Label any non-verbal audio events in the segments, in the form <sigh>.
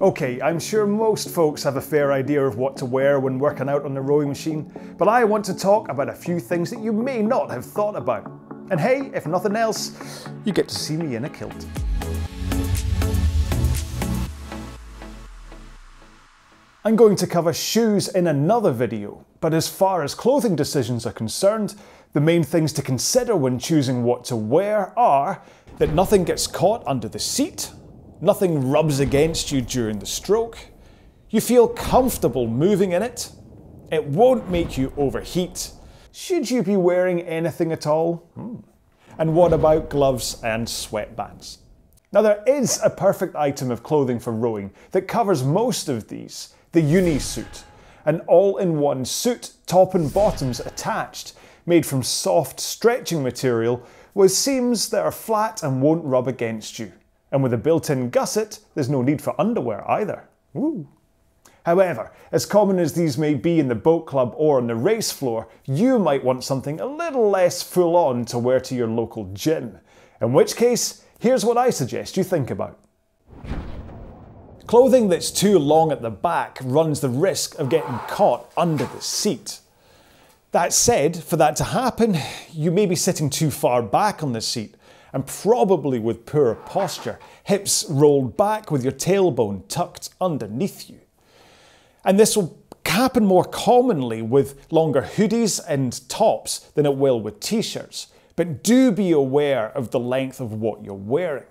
Okay, I'm sure most folks have a fair idea of what to wear when working out on the rowing machine, but I want to talk about a few things that you may not have thought about. And hey, if nothing else, you get to see me in a kilt. I'm going to cover shoes in another video, but as far as clothing decisions are concerned, the main things to consider when choosing what to wear are that nothing gets caught under the seat, nothing rubs against you during the stroke, you feel comfortable moving in it, it won't make you overheat, should you be wearing anything at all? Hmm. And what about gloves and sweatbands? Now, there is a perfect item of clothing for rowing that covers most of these the uni suit, an all in one suit, top and bottoms attached, made from soft, stretching material with seams that are flat and won't rub against you. And with a built-in gusset, there's no need for underwear either. Ooh. However, as common as these may be in the boat club or on the race floor, you might want something a little less full on to wear to your local gym. In which case, here's what I suggest you think about. Clothing that's too long at the back runs the risk of getting caught under the seat. That said, for that to happen, you may be sitting too far back on the seat, and probably with poor posture, hips rolled back with your tailbone tucked underneath you. And this will happen more commonly with longer hoodies and tops than it will with t shirts. But do be aware of the length of what you're wearing.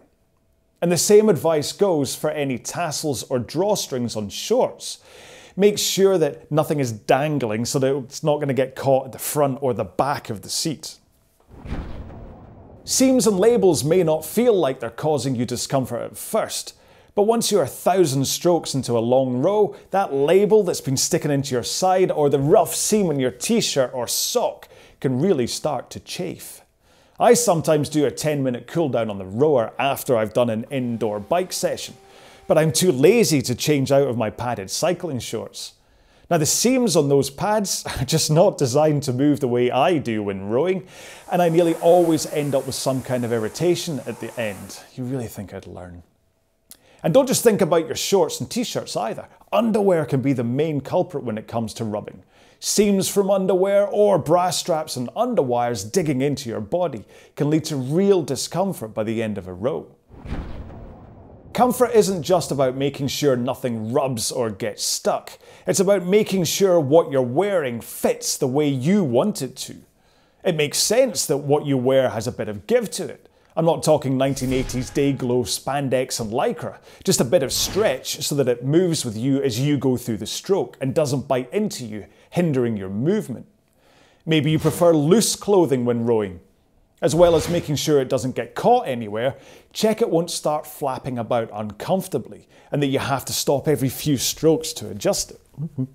And the same advice goes for any tassels or drawstrings on shorts. Make sure that nothing is dangling so that it's not going to get caught at the front or the back of the seat. Seams and labels may not feel like they're causing you discomfort at first, but once you're a thousand strokes into a long row, that label that's been sticking into your side or the rough seam on your t shirt or sock can really start to chafe. I sometimes do a 10 minute cool down on the rower after I've done an indoor bike session, but I'm too lazy to change out of my padded cycling shorts. Now, the seams on those pads <laughs> are just not designed to move the way I do when rowing, and I nearly always end up with some kind of irritation at the end. You really think I'd learn? And don't just think about your shorts and t shirts either. Underwear can be the main culprit when it comes to rubbing. Seams from underwear or bra straps and underwires digging into your body can lead to real discomfort by the end of a row. Comfort isn't just about making sure nothing rubs or gets stuck. It's about making sure what you're wearing fits the way you want it to. It makes sense that what you wear has a bit of give to it. I'm not talking 1980s day glow spandex and lycra, just a bit of stretch so that it moves with you as you go through the stroke and doesn't bite into you, hindering your movement. Maybe you prefer loose clothing when rowing, as well as making sure it doesn't get caught anywhere, check it won't start flapping about uncomfortably and that you have to stop every few strokes to adjust it. <laughs>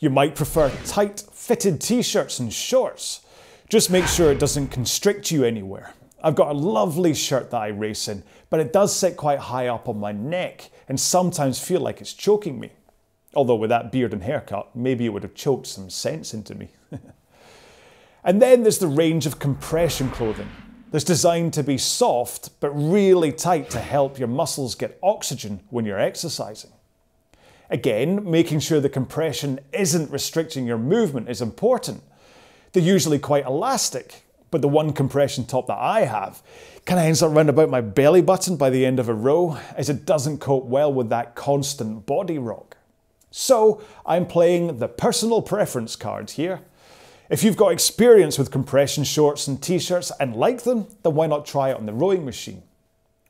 you might prefer tight fitted t shirts and shorts. Just make sure it doesn't constrict you anywhere. I've got a lovely shirt that I race in, but it does sit quite high up on my neck and sometimes feel like it's choking me. Although with that beard and haircut, maybe it would have choked some sense into me. <laughs> And then there's the range of compression clothing that's designed to be soft but really tight to help your muscles get oxygen when you're exercising. Again, making sure the compression isn't restricting your movement is important. They're usually quite elastic, but the one compression top that I have kind of ends up round about my belly button by the end of a row, as it doesn't cope well with that constant body rock. So I'm playing the personal preference card here if you've got experience with compression shorts and t-shirts and like them, then why not try it on the rowing machine?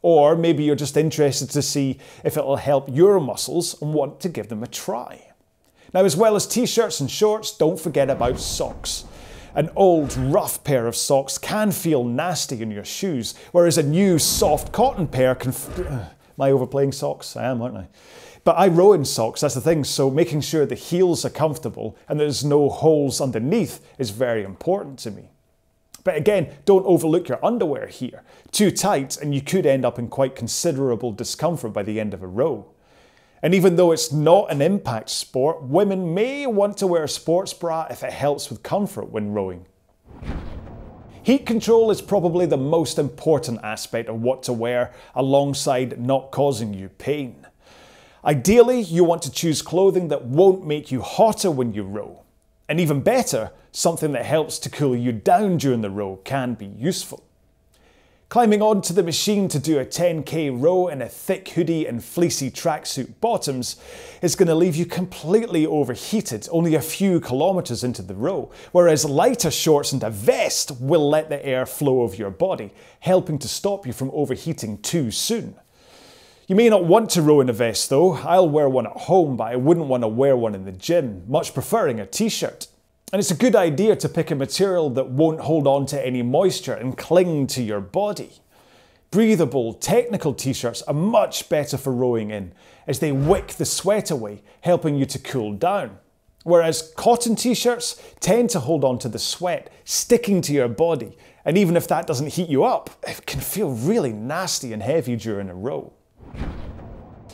Or maybe you're just interested to see if it'll help your muscles and want to give them a try. Now, as well as t-shirts and shorts, don't forget about socks. An old, rough pair of socks can feel nasty in your shoes, whereas a new, soft cotton pair can. <clears throat> Am I overplaying socks? I am, aren't I? But I row in socks, that's the thing, so making sure the heels are comfortable and there's no holes underneath is very important to me. But again, don't overlook your underwear here. Too tight and you could end up in quite considerable discomfort by the end of a row. And even though it's not an impact sport, women may want to wear a sports bra if it helps with comfort when rowing. Heat control is probably the most important aspect of what to wear alongside not causing you pain. Ideally, you want to choose clothing that won't make you hotter when you row. And even better, something that helps to cool you down during the row can be useful. Climbing onto the machine to do a 10k row in a thick hoodie and fleecy tracksuit bottoms is going to leave you completely overheated only a few kilometres into the row, whereas lighter shorts and a vest will let the air flow over your body, helping to stop you from overheating too soon. You may not want to row in a vest though, I'll wear one at home, but I wouldn't want to wear one in the gym, much preferring a t shirt. And it's a good idea to pick a material that won't hold on to any moisture and cling to your body. Breathable, technical t shirts are much better for rowing in, as they wick the sweat away, helping you to cool down. Whereas cotton t shirts tend to hold on to the sweat, sticking to your body, and even if that doesn't heat you up, it can feel really nasty and heavy during a row.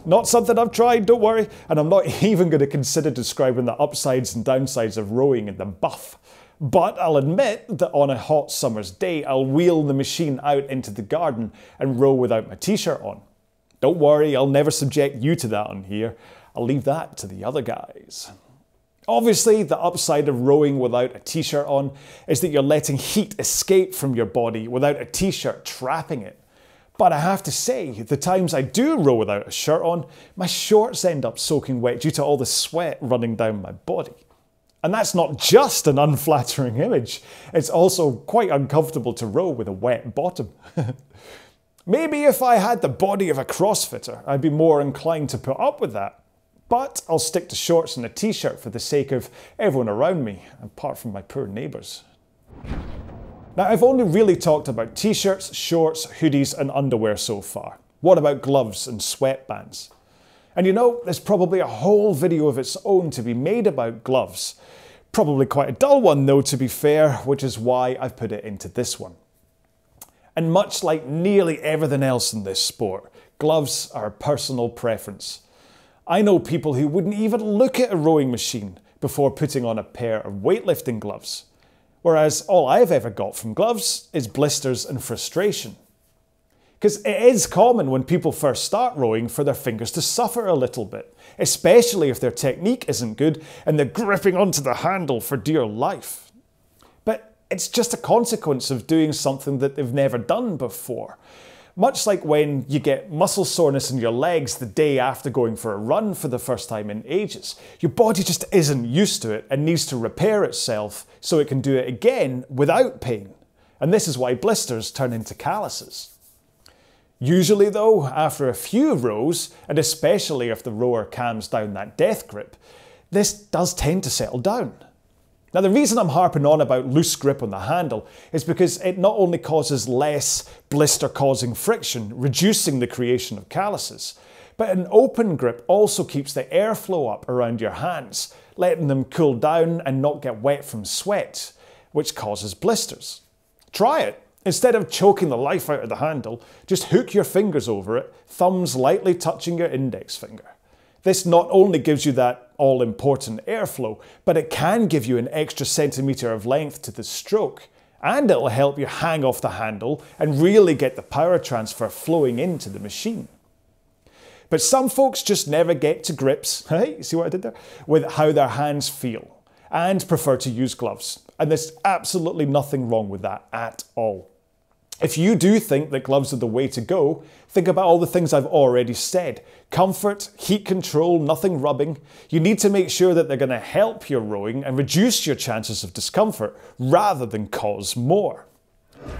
Not something I've tried, don't worry, and I'm not <laughs> even going to consider describing the upsides and downsides of rowing in the buff. But I'll admit that on a hot summer's day, I'll wheel the machine out into the garden and row without my t shirt on. Don't worry, I'll never subject you to that on here. I'll leave that to the other guys. Obviously, the upside of rowing without a t shirt on is that you're letting heat escape from your body without a t shirt trapping it. But I have to say, the times I do row without a shirt on, my shorts end up soaking wet due to all the sweat running down my body. And that's not just an unflattering image, it's also quite uncomfortable to row with a wet bottom. <laughs> Maybe if I had the body of a CrossFitter, I'd be more inclined to put up with that. But I'll stick to shorts and a t shirt for the sake of everyone around me, apart from my poor neighbours. Now, I've only really talked about t shirts, shorts, hoodies, and underwear so far. What about gloves and sweatbands? And you know, there's probably a whole video of its own to be made about gloves. Probably quite a dull one, though, to be fair, which is why I've put it into this one. And much like nearly everything else in this sport, gloves are a personal preference. I know people who wouldn't even look at a rowing machine before putting on a pair of weightlifting gloves whereas all I've ever got from gloves is blisters and frustration. Because it is common when people first start rowing for their fingers to suffer a little bit, especially if their technique isn't good and they're gripping onto the handle for dear life. But it's just a consequence of doing something that they've never done before. Much like when you get muscle soreness in your legs the day after going for a run for the first time in ages. Your body just isn't used to it and needs to repair itself so it can do it again without pain. And this is why blisters turn into calluses. Usually, though, after a few rows, and especially if the rower calms down that death grip, this does tend to settle down. Now, the reason I'm harping on about loose grip on the handle is because it not only causes less blister causing friction, reducing the creation of calluses, but an open grip also keeps the airflow up around your hands, letting them cool down and not get wet from sweat, which causes blisters. Try it. Instead of choking the life out of the handle, just hook your fingers over it, thumbs lightly touching your index finger. This not only gives you that all important airflow, but it can give you an extra centimetre of length to the stroke. And it'll help you hang off the handle and really get the power transfer flowing into the machine. But some folks just never get to grips, <laughs> hey, see what I did there? With how their hands feel and prefer to use gloves. And there's absolutely nothing wrong with that at all. If you do think that gloves are the way to go, think about all the things I've already said. Comfort, heat control, nothing rubbing. You need to make sure that they're going to help your rowing and reduce your chances of discomfort rather than cause more.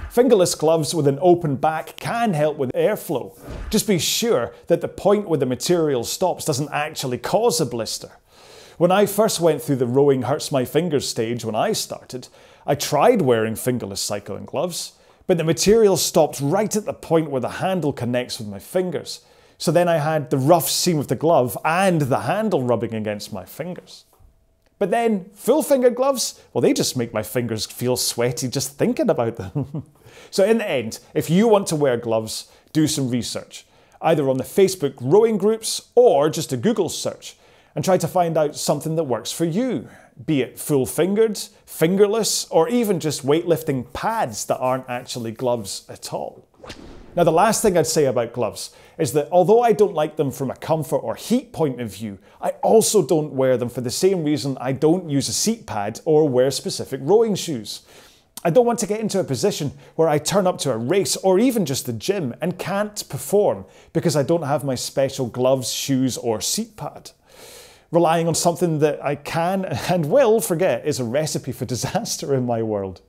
Fingerless gloves with an open back can help with airflow. Just be sure that the point where the material stops doesn't actually cause a blister. When I first went through the rowing hurts my fingers stage when I started, I tried wearing fingerless cycling gloves but the material stopped right at the point where the handle connects with my fingers. So then I had the rough seam of the glove and the handle rubbing against my fingers. But then full finger gloves, well, they just make my fingers feel sweaty just thinking about them. <laughs> so, in the end, if you want to wear gloves, do some research, either on the Facebook rowing groups or just a Google search, and try to find out something that works for you be it full fingered, fingerless, or even just weightlifting pads that aren't actually gloves at all. Now, the last thing I'd say about gloves is that although I don't like them from a comfort or heat point of view, I also don't wear them for the same reason I don't use a seat pad or wear specific rowing shoes. I don't want to get into a position where I turn up to a race or even just the gym and can't perform because I don't have my special gloves, shoes, or seat pad. Relying on something that I can and will forget is a recipe for disaster in my world.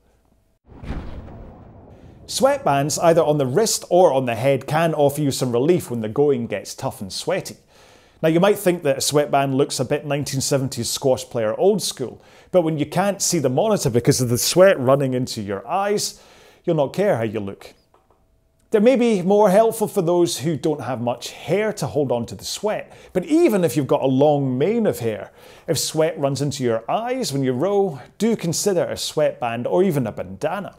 Sweatbands, either on the wrist or on the head, can offer you some relief when the going gets tough and sweaty. Now, you might think that a sweatband looks a bit 1970s squash player old school, but when you can't see the monitor because of the sweat running into your eyes, you'll not care how you look. They may be more helpful for those who don't have much hair to hold on to the sweat, but even if you've got a long mane of hair, if sweat runs into your eyes when you row, do consider a sweatband or even a bandana.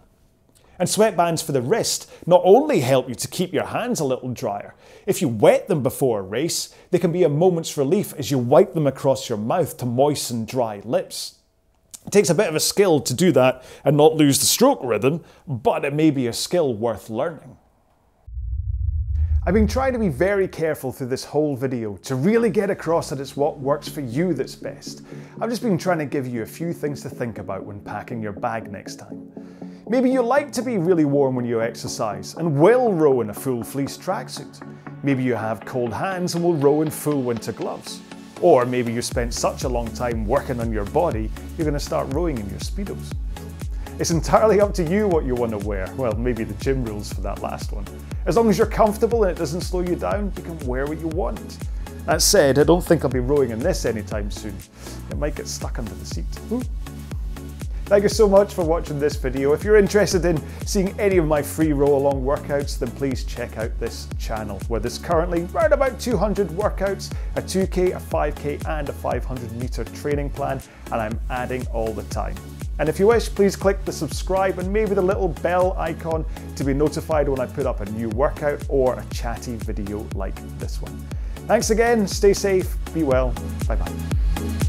And sweatbands for the wrist not only help you to keep your hands a little drier, if you wet them before a race, they can be a moment's relief as you wipe them across your mouth to moisten dry lips. It takes a bit of a skill to do that and not lose the stroke rhythm, but it may be a skill worth learning. I've been trying to be very careful through this whole video to really get across that it's what works for you that's best. I've just been trying to give you a few things to think about when packing your bag next time. Maybe you like to be really warm when you exercise and will row in a full fleece tracksuit. Maybe you have cold hands and will row in full winter gloves. Or maybe you spent such a long time working on your body, you're going to start rowing in your Speedos. It's entirely up to you what you want to wear. Well, maybe the gym rules for that last one. As long as you're comfortable and it doesn't slow you down, you can wear what you want. That said, I don't think I'll be rowing in this anytime soon. It might get stuck under the seat. Ooh. Thank you so much for watching this video. If you're interested in seeing any of my free row along workouts, then please check out this channel where there's currently around about 200 workouts, a 2K, a 5K and a 500 meter training plan, and I'm adding all the time. And if you wish, please click the subscribe and maybe the little bell icon to be notified when I put up a new workout or a chatty video like this one. Thanks again, stay safe, be well, bye bye.